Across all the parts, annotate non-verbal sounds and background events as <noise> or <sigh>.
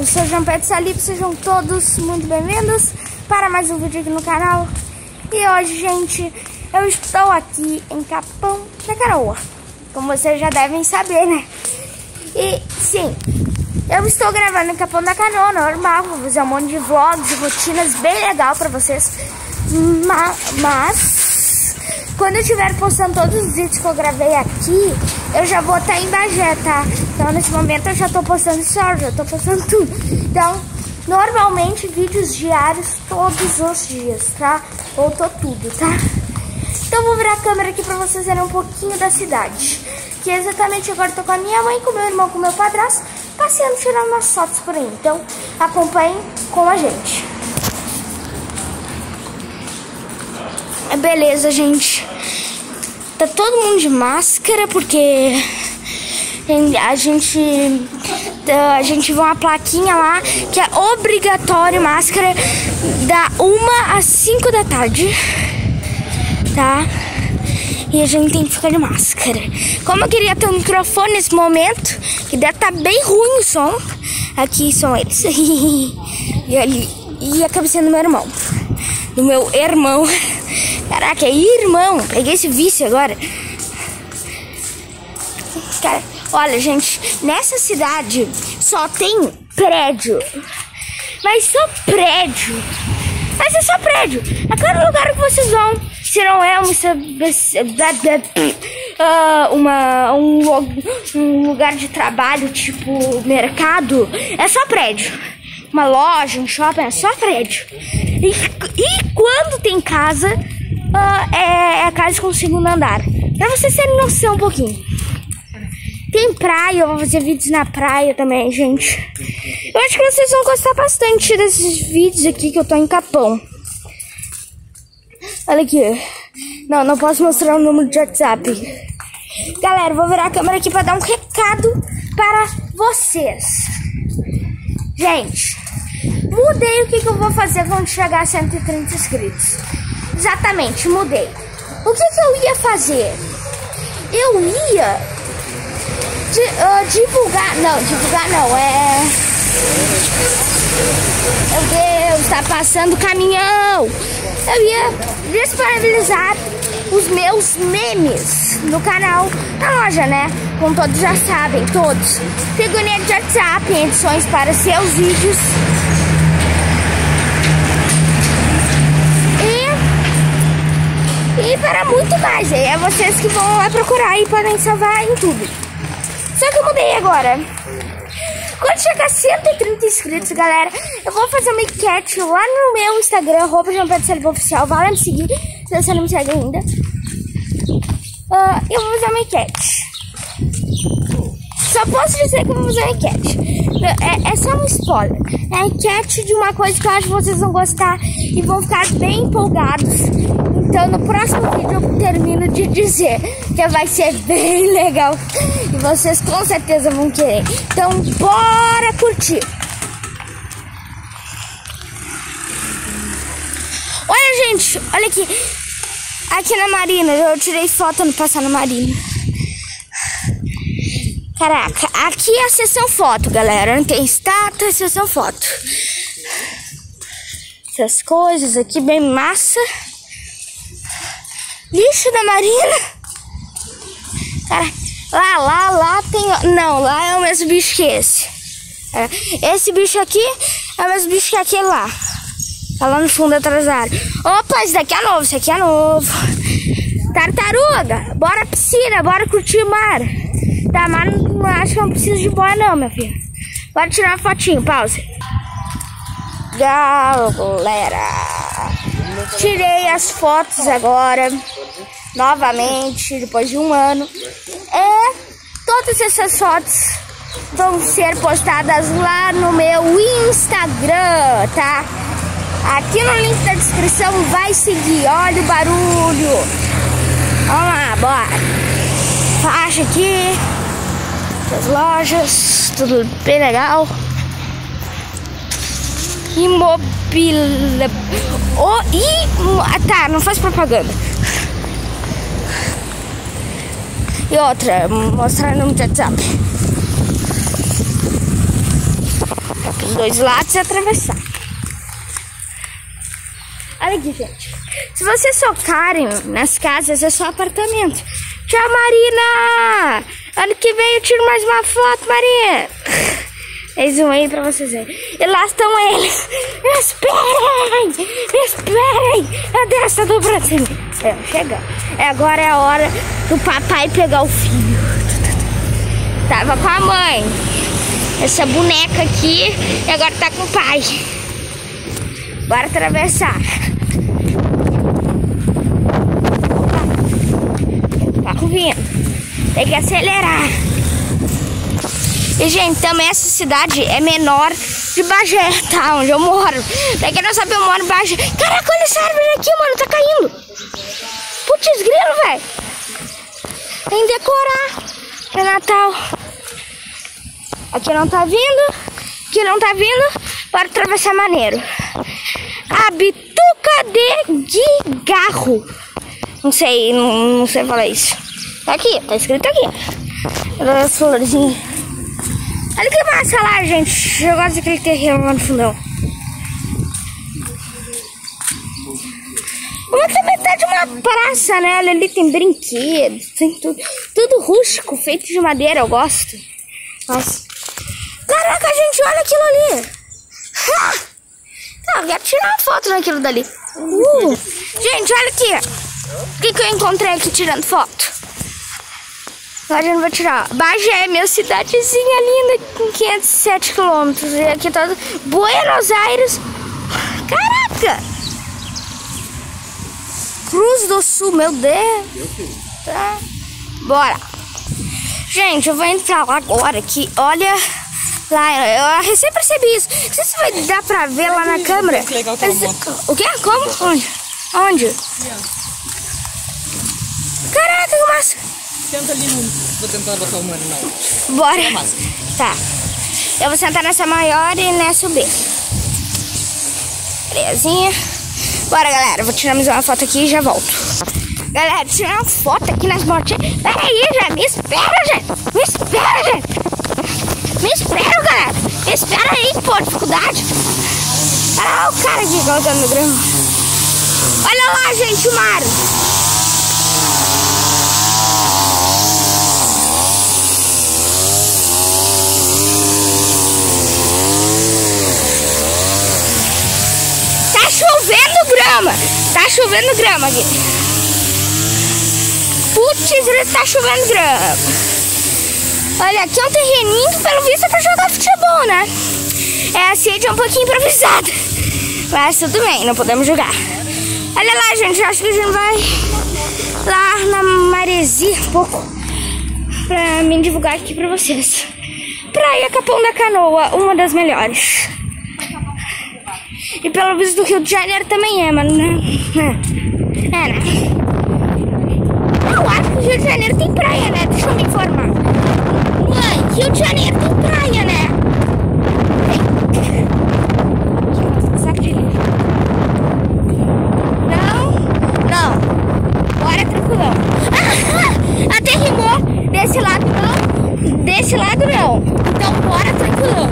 eu sou João Pedro Salip, sejam todos muito bem-vindos para mais um vídeo aqui no canal. E hoje, gente, eu estou aqui em Capão da Canoa, como vocês já devem saber, né? E sim, eu estou gravando em Capão da Canoa, normal, vou fazer um monte de vlogs rotinas bem legal para vocês. Ma mas, quando eu estiver postando todos os vídeos que eu gravei aqui, eu já vou estar em Bagé, tá? Então, nesse momento, eu já tô postando stories, já tô postando tudo. Então, normalmente, vídeos diários todos os dias, tá? Voltou tudo, tá? Então, vou virar a câmera aqui pra vocês verem um pouquinho da cidade. Que exatamente agora eu tô com a minha mãe, com meu irmão, com meu padrasto, passeando, tirando umas fotos por aí. Então, acompanhem com a gente. Beleza, gente. Tá todo mundo de máscara porque a gente a gente vê uma plaquinha lá que é obrigatório máscara da uma às 5 da tarde, tá? E a gente tem que ficar de máscara. Como eu queria ter um microfone nesse momento, que deve estar tá bem ruim o som. Aqui são eles. <laughs> e ali. E a cabeça do meu irmão. Do meu irmão. Caraca, é irmão. Peguei esse vício agora. Cara, olha, gente, nessa cidade só tem prédio. Mas só prédio. Mas é só prédio. A cada lugar que vocês vão, se não é uma, uma um, um lugar de trabalho, tipo mercado, é só prédio. Uma loja, um shopping, é só prédio. E, e quando tem casa, uh, é, é casa com segundo andar. Pra vocês terem noção um pouquinho. Tem praia, eu vou fazer vídeos na praia também, gente. Eu acho que vocês vão gostar bastante desses vídeos aqui que eu tô em Capão. Olha aqui. Não, não posso mostrar o número de WhatsApp. Galera, vou virar a câmera aqui pra dar um recado para vocês. Gente, mudei o que, que eu vou fazer quando chegar a 130 inscritos. Exatamente, mudei. O que, que eu ia fazer? Eu ia uh, divulgar. Não, divulgar não, é. Meu Deus, tá passando caminhão! Eu ia disponibilizar os meus memes no canal na loja, né? Como todos já sabem, todos. Figurinha de WhatsApp, edições para seus vídeos. E para muito mais. É vocês que vão lá procurar e podem salvar em tudo. Só que eu mudei agora. Quando chegar a 130 inscritos, galera, eu vou fazer uma enquete lá no meu Instagram, arroba Oficial. Vai lá me seguir, se você não me segue ainda. Uh, eu vou fazer uma enquete. Só posso dizer que vou fazer uma enquete. É, é só um spoiler. É a enquete de uma coisa que eu acho que vocês vão gostar e vão ficar bem empolgados. Então no próximo vídeo eu termino de dizer que vai ser bem <laughs> legal. E vocês com certeza vão querer. Então bora curtir! Olha gente, olha aqui. Aqui na Marina, eu tirei foto no passar na Marina. Caraca, aqui é a sessão foto, galera. Não tem estátua, é sessão foto. Essas coisas aqui bem massa. Lixo da Marina. Cara, lá, lá, lá tem... Não, lá é o mesmo bicho que esse. É, esse bicho aqui é o mesmo bicho que aquele lá. Tá lá no fundo atrasado. Opa, esse daqui é novo, esse aqui é novo. Tartaruga, bora piscina, bora curtir o mar. Mas não acho que não precisa de boia não, minha filha. Bora tirar uma fotinho, pausa. Galera, tirei as fotos agora, novamente, depois de um ano. E todas essas fotos vão ser postadas lá no meu Instagram, tá? Aqui no link da descrição vai seguir, olha o barulho. Vamos lá, bora. Faixa aqui as lojas, tudo bem legal. Imobile. Oh, e, tá, não faz propaganda. E outra, mostrar no WhatsApp. dois lados e atravessar. Olha aqui, gente. Se vocês socarem nas casas, é só apartamento. Tchau, Marina! Ano que vem eu tiro mais uma foto, Marina. Eles vão aí pra vocês verem. E lá estão eles. Me esperem! Me esperem! A dessa do Brasil. É, chega. É, agora é a hora do papai pegar o filho. Tava com a mãe. Essa boneca aqui. E agora tá com o pai. Bora atravessar. Carro vindo. Tem que acelerar. E, gente, também essa cidade é menor de Bagé, tá? Onde eu moro. Pra quem não sabe, eu moro em Bagé. Caraca, olha essa árvore aqui, mano. Tá caindo. Putz, grilo, velho. Tem que decorar. É Natal. Aqui não tá vindo. Aqui não tá vindo. Para atravessar maneiro. A bituca de garro. Não sei, não, não sei falar isso. Tá aqui, tá escrito aqui. Olha as florzinhas. Olha que massa lá, gente. Eu gosto daquele terreno lá no fundão. Também tá de uma praça, né? Olha ali tem brinquedos, tem tudo, tudo rústico, feito de madeira, eu gosto. Nossa. Caraca, gente, olha aquilo ali. Ha! Não, eu quero tirar uma foto daquilo dali. Uh! Gente, olha aqui. O que, que eu encontrei aqui tirando foto? Agora eu não vou tirar. Bagé, minha cidadezinha linda, com 507 quilômetros. E aqui tá Buenos Aires. Caraca! Cruz do Sul, meu Deus. Tá. Bora. Gente, eu vou entrar lá agora que olha lá, eu recém percebi isso. Não sei se vai dar pra ver lá na câmera. O quê? Como? Onde? Onde? Caraca, que massa. Senta ali, no... vou tentar botar o mano, não. Bora. Tá. Eu vou sentar nessa maior e nessa B. Belezinha. Bora, galera. Vou tirar mais uma foto aqui e já volto. Galera, tirar uma foto aqui nas motinhas. Pera aí, já. Me espera, gente. Me espera, gente. Me espera, galera. Me espera aí, pô. Dificuldade. Olha o cara aqui colocando no grama. Olha lá, gente, o mar. Grama. Tá chovendo grama aqui. Putz, tá chovendo grama. Olha, aqui é um terreninho que pelo visto é pra jogar futebol, né? É, a sede é um pouquinho improvisada. Mas tudo bem, não podemos jogar. Olha lá, gente, acho que a gente vai lá na maresia um pouco pra me divulgar aqui pra vocês. Praia Capão da Canoa, uma das melhores. E pelo visto do Rio de Janeiro também é, mano, né? É, é né? Eu acho que o Rio de Janeiro tem praia, né? Deixa eu me informar. Mãe, Rio de Janeiro tem praia, né? Tem. Não, não. Bora tranquilão. Ah, até rimou. Desse lado não. Desse lado não. Então bora tranquilão.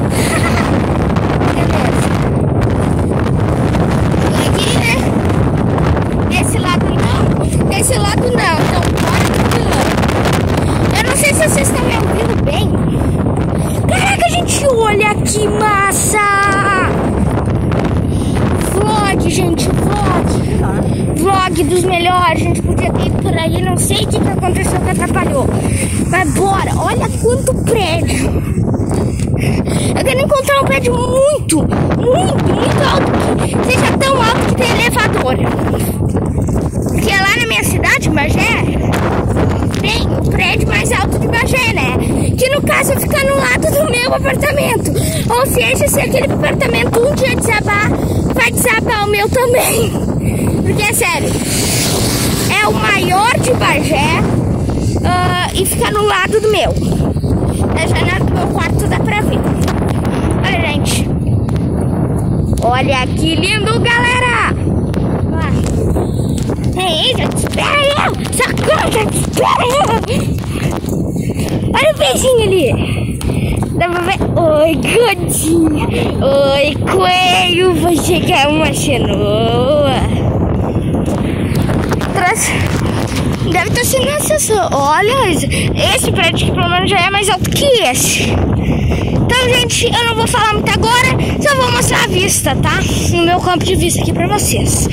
Dos melhores, a gente podia ter ido por aí, não sei o que, que aconteceu que atrapalhou. Mas bora, olha quanto prédio. Eu quero encontrar um prédio muito, muito, muito alto, que seja tão alto que tem elevador. Porque lá na minha cidade, Bagé, tem o prédio mais alto de Bagé, né? Que no caso fica no lado do meu apartamento. Ou seja, se aquele apartamento um dia desabar, vai desabar o meu também. <laughs> Porque é sério, é o maior de Bagé uh, e fica no lado do meu. Na janela do meu quarto dá pra ver. Olha, gente. Olha que lindo, galera! Ei, gente, espera eu! Socorro, espera eu! Olha o peixinho ali! Dá pra Oi, godinha. Oi, coelho. Você quer uma cenoa? Traz... Deve estar sendo acessor. Olha, esse prédio pelo menos já é mais alto que esse. Então, gente, eu não vou falar muito agora, só vou mostrar a vista, tá? No meu campo de vista aqui pra vocês.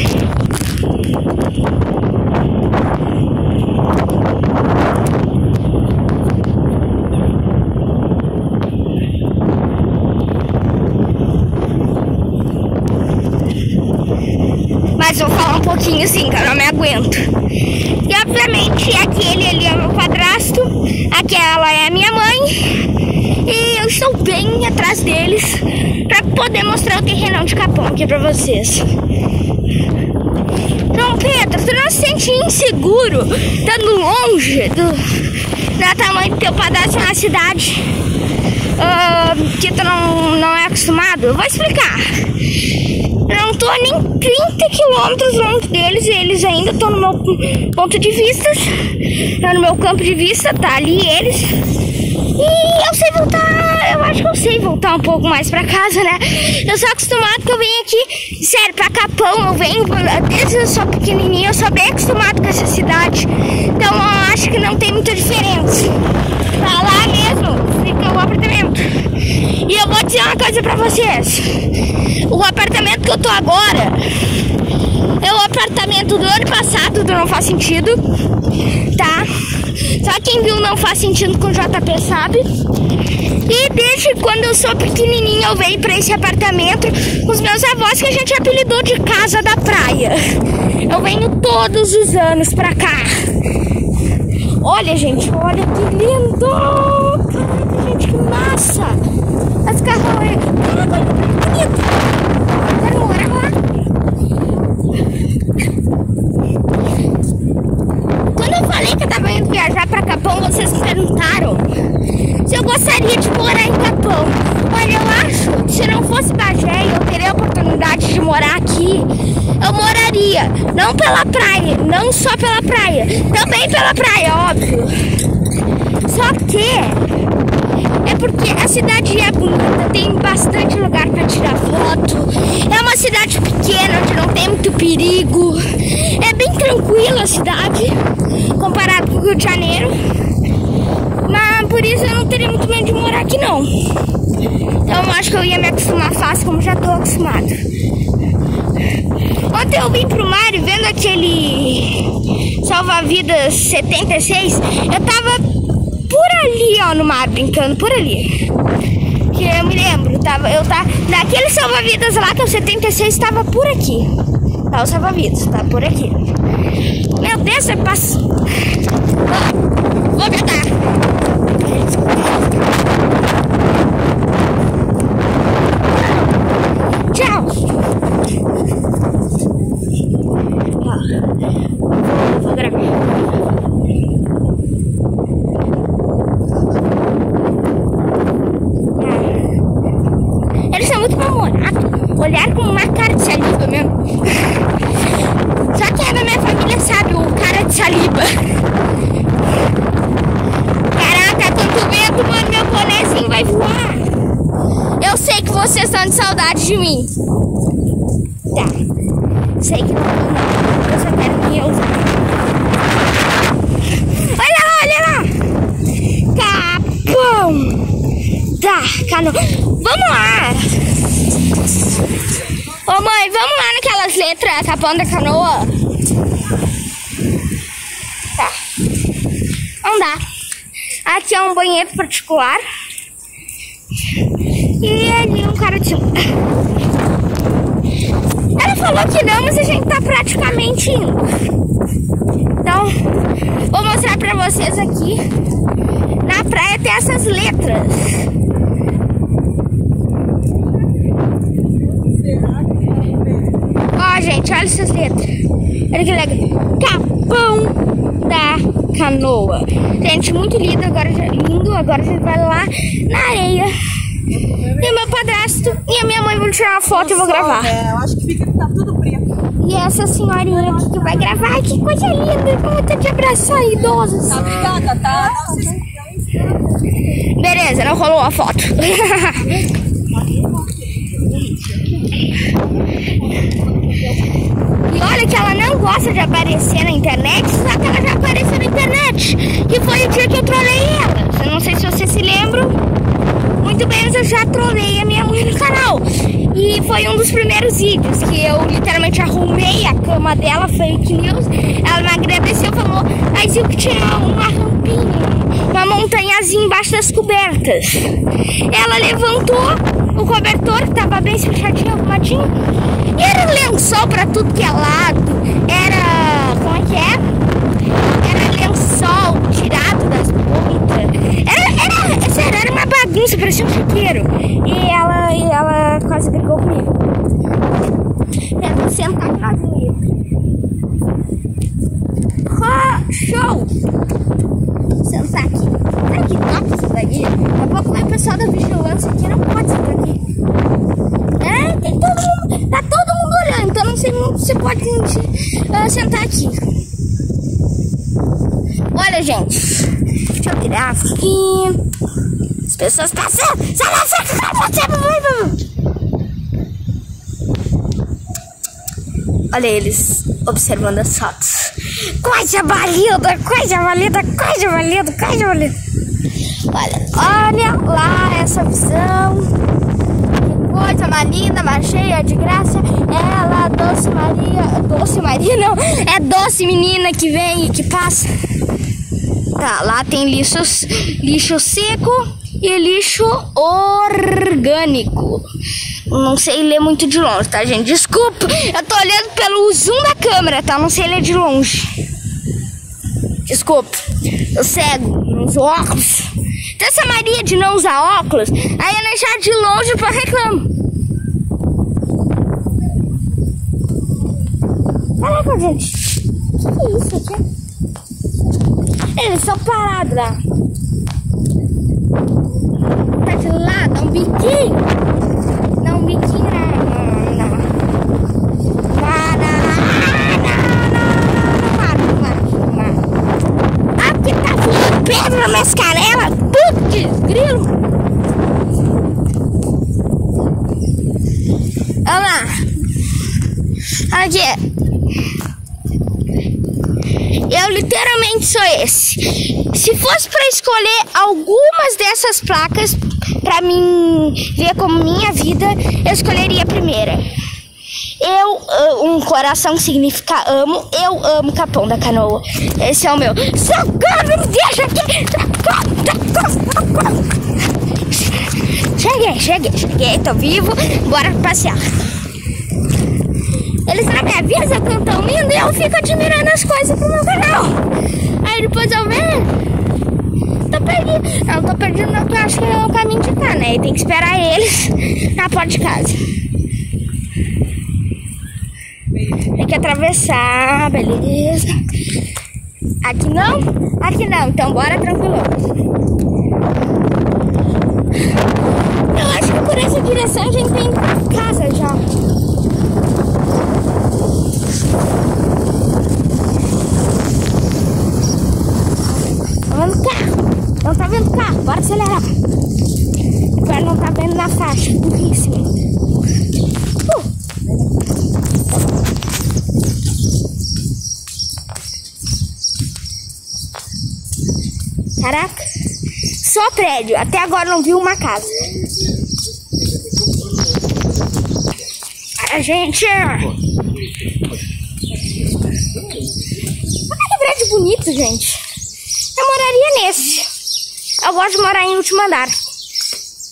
Mas vou falar um pouquinho sim, que eu não me aguento. E obviamente aquele ali é meu padrasto, aquela é a minha mãe. E eu estou bem atrás deles para poder mostrar o terrenão de Capão aqui para vocês. Então, Pedro, tu não se sente inseguro estando longe do, da tamanho do teu padrasto na cidade? Uh, que tu não, não é acostumado? Eu vou explicar. Eu não tô nem 30 quilômetros longe deles e eles ainda estão no meu ponto de vista. Tá no meu campo de vista, tá ali eles. E eu sei voltar, eu acho que eu sei voltar um pouco mais pra casa, né? Eu sou acostumado que eu venho aqui, sério, pra Capão, eu venho, desde eu sou pequenininho, eu sou bem acostumado com essa cidade. Então eu acho que não tem muita diferença. Pra lá mesmo, fica o apartamento. E eu vou dizer uma coisa pra vocês. O apartamento que eu tô agora é o apartamento do ano passado do Não Faz Sentido, tá? Só quem viu Não Faz Sentido com JP sabe. E desde quando eu sou pequenininha eu venho pra esse apartamento com os meus avós que a gente apelidou de Casa da Praia. Eu venho todos os anos pra cá. Olha, gente, olha que lindo! Caraca, gente, que massa! As carroças. Caraca, olha que bonito! Quero morar lá. Quando eu falei que eu tava indo viajar pra Capão, vocês me perguntaram eu gostaria de morar em Capão. Olha, eu acho que se não fosse Bagé e eu teria a oportunidade de morar aqui, eu moraria. Não pela praia, não só pela praia, também pela praia, óbvio. Só que é porque a cidade é bonita, tem bastante lugar para tirar foto. É uma cidade pequena onde não tem muito perigo. É bem tranquila a cidade comparado com o Rio de Janeiro. Mas por isso eu não teria muito medo de morar aqui não. Então eu acho que eu ia me acostumar fácil, como já tô acostumado. Ontem eu vim pro mar e vendo aquele salva-vidas 76, eu tava por ali, ó, no mar, brincando, por ali. Que eu me lembro, tava, eu tá naquele salva-vidas lá que é o 76 estava por aqui. Tá o salva-vidas, tá por aqui. Meu Deus, é passo. Vou jogar. Tchau. Ó, vou gravar. Eles são muito namorados. Olhar com uma cara de saliva mesmo. Só quem é da minha família sabe o cara de saliva. Caraca, tanto vento, mano, meu bonezinho vai voar. Eu sei que vocês estão de saudade de mim. Tá. Sei que não, não. Eu só quero que eu usar. Olha lá, olha lá. Capão. Tá, cano. Vamos lá. Ô mãe, vamos lá naquelas letras Capão da Canoa. Tá. Não dá. Aqui é um banheiro particular. E ali um de. Ela falou que não, mas a gente tá praticamente indo. Então, vou mostrar pra vocês aqui. Na praia tem essas letras. Ó, gente, olha essas letras. Olha que legal. Capão da Canoa. Gente, muito lindo. Agora, lindo. Agora a gente vai lá na areia. E meu padrasto e a minha mãe vão tirar uma foto e eu vou gravar. É, eu acho que fica, tá tudo preto. E essa senhorinha aqui que vai gravar. Que coisa linda. Com vontade de abraçar idosos. Tá obrigada, tá? Beleza, não rolou a foto. <laughs> <laughs> E olha que ela não gosta de aparecer na internet, só que ela já apareceu na internet. E foi o dia que eu trolei ela. Eu não sei se você se lembra. Muito bem, eu já trolei a minha mãe no canal. E foi um dos primeiros vídeos que eu literalmente arrumei a cama dela, fake news. Ela me agradeceu, falou, mas viu que tinha uma rampinha, uma montanhazinha embaixo das cobertas. Ela levantou o cobertor, que tava bem fechadinho, arrumadinho. Era lençol pra tudo que é lado. Era. Como é que é? Era lençol tirado das pontas. Era, era, era uma bagunça, parecia um chiqueiro. E ela, e ela quase brigou comigo. Deve sentar na avenida. Show! Sentar aqui. Será que toca isso daqui? Daqui a pouco vai o pessoal da vigilância aqui, não pode sentar aqui. É, tem todo mundo. Tá todo mundo olhando, então pode uh, sentar aqui. Olha, gente. Deixa eu tirar aqui. As pessoas passando. Sai lá, sai sai Olha eles observando as fotos. Coisa valida, coisa valida, coisa valida, coisa valida. Olha, olha lá essa visão. Que coisa mais linda, mais cheia de graça. Ela, doce Maria. Doce Maria <laughs> não, é doce menina que vem e que passa. Tá, lá tem lixos, lixo seco e lixo orgânico. Não sei ler muito de longe, tá, gente? Desculpa, eu tô olhando pelo zoom da câmera, tá? Não sei ler de longe. Desculpa, eu cego, não uso óculos. Então essa Maria de não usar óculos, aí eu deixar de longe pra reclamar. Caraca, gente. Que é isso aqui? Eles são parados lá. Tá de lá, dá um biquinho. Dá um biquinho na. na, na. Tá pedra na minhas canelas. Putz, grilo. Olha lá. Aqui. Eu literalmente sou esse. Se fosse para escolher algumas dessas placas para mim ver como minha vida, eu escolheria a primeira. Eu, um coração significa amo, eu amo Capão da Canoa. Esse é o meu. Socorro, me deixa aqui! Cheguei, cheguei, cheguei, tô vivo, bora passear. Eles me avisam quando estão indo e eu fico admirando as coisas pro meu canal. Aí depois eu vejo. Tô perdido. Não, tô perdido não, porque eu acho que é o caminho de cá, né? E tem que esperar eles <laughs> na porta de casa. Tem que atravessar, beleza. Aqui não? Aqui não, então bora tranquilo. Eu acho que por essa direção a gente tem casa já. Vendo carro? Não tá vendo carro, bora acelerar. Agora não tá vendo na faixa, burríssimo. Uh. Caraca, só prédio, até agora não viu uma casa. A gente. Olha que prédio bonito, gente. Eu moraria nesse. Eu gosto de morar em último andar.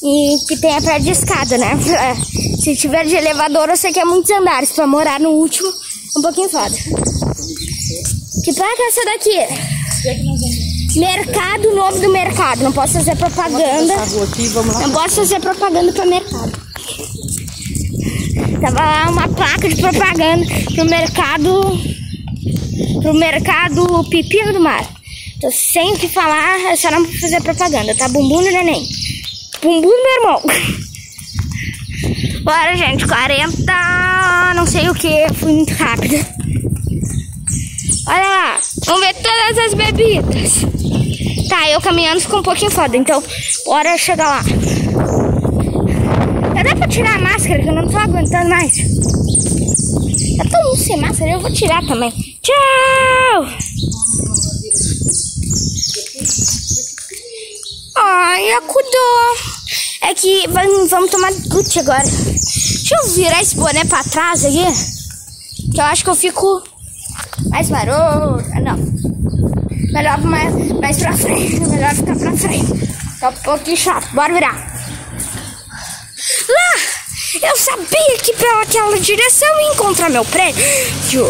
E que tenha prédio de escada, né? Se tiver de elevador, eu sei que é muitos andares. Pra morar no último, é um pouquinho foda. Que placa é essa daqui? Mercado, nome do mercado. Não posso fazer propaganda. Não posso fazer propaganda pra mercado. Tava lá uma placa de propaganda pro mercado. Pro mercado Pepino do Mar. Tô sem o que falar, é só não fazer propaganda, tá? Bumbum do neném. Bumbum do meu irmão. <laughs> Bora, gente, 40, não sei o que, fui muito rápida. Olha lá, vamos ver todas as bebidas. Tá, eu caminhando ficou um pouquinho foda, então bora chegar lá. Já dá pra tirar a máscara, que eu não tô aguentando mais. Tá todo mundo sem máscara, eu vou tirar também. Tchau! Ai, acudou. É que vamos, vamos tomar Gucci agora. Deixa eu virar esse boné pra trás aqui. Que eu acho que eu fico mais maroto. Não. Melhor mais, mais pra frente. Melhor ficar pra frente. Tá um pouquinho chato. Bora virar. Lá! Eu sabia que pela aquela direção eu ia encontrar meu prédio.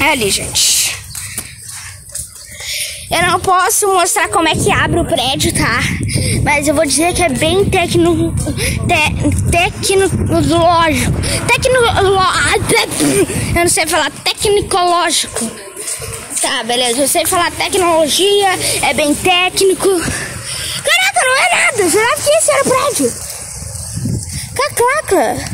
É ali, gente. Eu não posso mostrar como é que abre o prédio, tá? Mas eu vou dizer que é bem tecno, te, tecnológico. Tecnológico. Eu não sei falar tecnicológico. Tá, beleza. Eu sei falar tecnologia, é bem técnico. Caraca, não é nada. Será que esse era o prédio? Caclaca.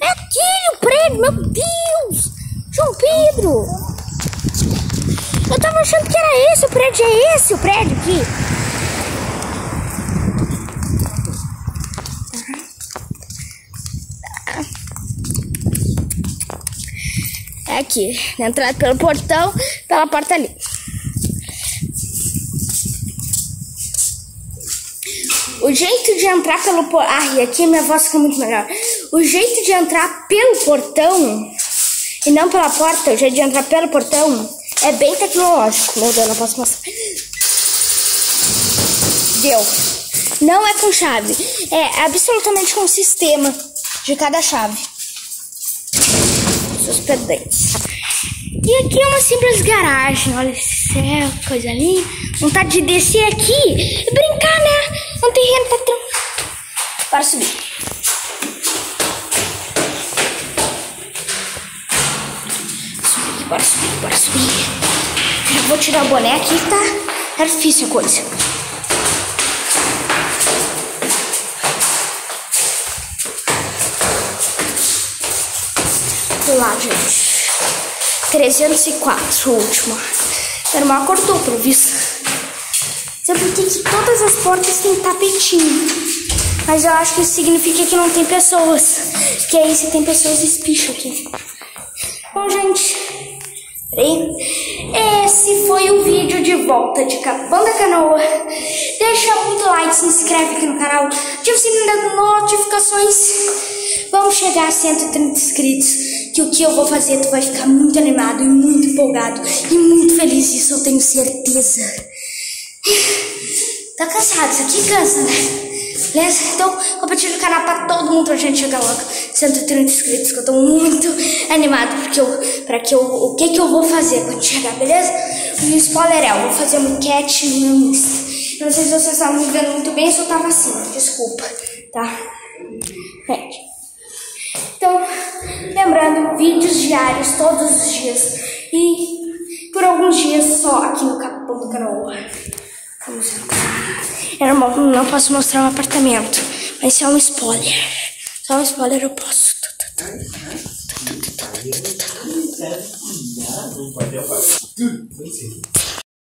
É aqui o prédio, meu Deus! João Pedro! Eu tava achando que era esse o prédio. É esse o prédio aqui. É aqui. Entrada pelo portão, pela porta ali. O jeito de entrar pelo portão. Ai, aqui minha voz fica muito melhor. O jeito de entrar pelo portão e não pela porta, o jeito de entrar pelo portão é bem tecnológico. Meu Deus, não posso mostrar. Deu. Não é com chave. É absolutamente com sistema de cada chave. Seus pedentes. E aqui é uma simples garagem. Olha esse céu, coisa linda. Vontade de descer aqui e brincar, né? Um terreno patrão. Bora subir. Subir, bora subir, bora subir. Eu vou tirar o boné aqui, tá? Tá difícil a coisa. Lá, gente. 304, o último. Era uma acordou, pelo visto. Sabe por que todas as portas têm tapetinho? Mas eu acho que isso significa que não tem pessoas. Que aí se tem pessoas, espicha aqui. Bom, gente. Esse foi o vídeo de volta de Capão da Canoa. Deixa muito like, se inscreve aqui no canal, ativa o sininho das notificações. Vamos chegar a 130 inscritos, que o que eu vou fazer tu vai ficar muito animado e muito empolgado e muito feliz, isso eu tenho certeza. Tá cansado, isso aqui cansa, né? Beleza? Então, compartilha o canal pra todo mundo pra gente chegar logo 130 inscritos, que eu tô muito animado porque eu, pra que eu, o que que eu vou fazer quando chegar, beleza? O spoiler é, eu vou fazer uma enquete no meu Insta. Eu não sei se vocês estavam me vendo muito bem, só tava assim, desculpa, tá? Gente. Então, lembrando, vídeos diários todos os dias. E por alguns dias só aqui no Capão do Canoa. Vamos entrar. Eu não, não posso mostrar o um apartamento, mas se é um spoiler. Só um spoiler eu posso. Tá,